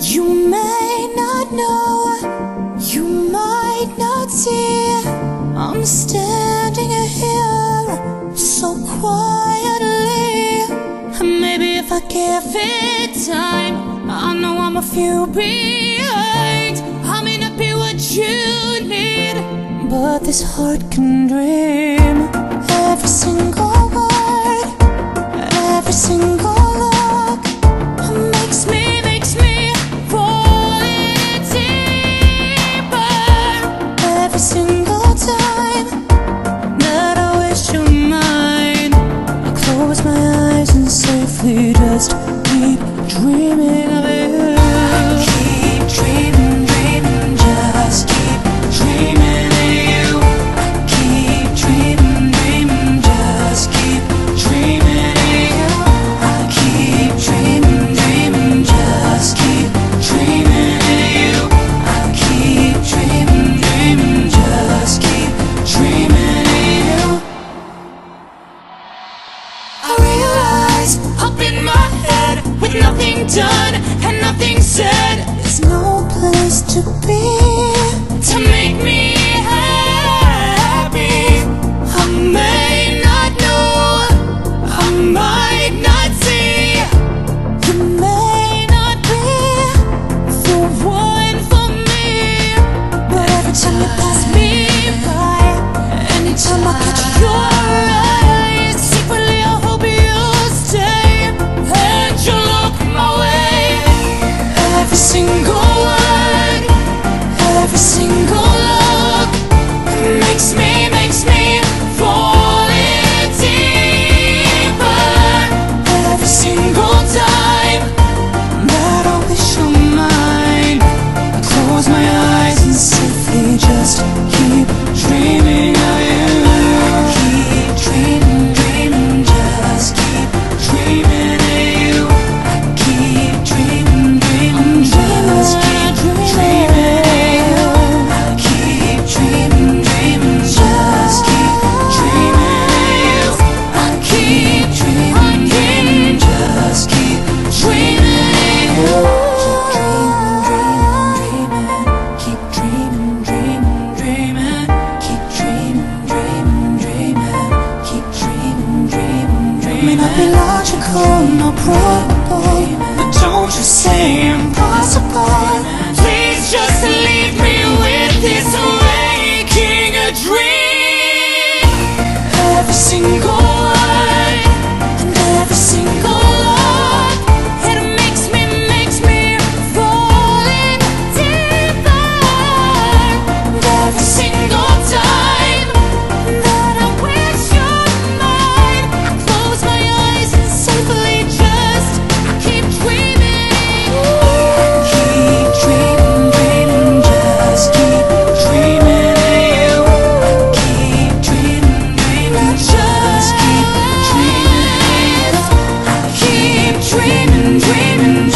You may not know, you might not see. I'm standing here so quietly. Maybe if I give it time I know I'm a few behind. I may not be what you need But this heart can dream. Every single word Every single just with nothing done and nothing said. There's no place to be. To make me cool, no problem But don't you say impossible Please just leave me with this waking dream Every single dreaming, dreaming.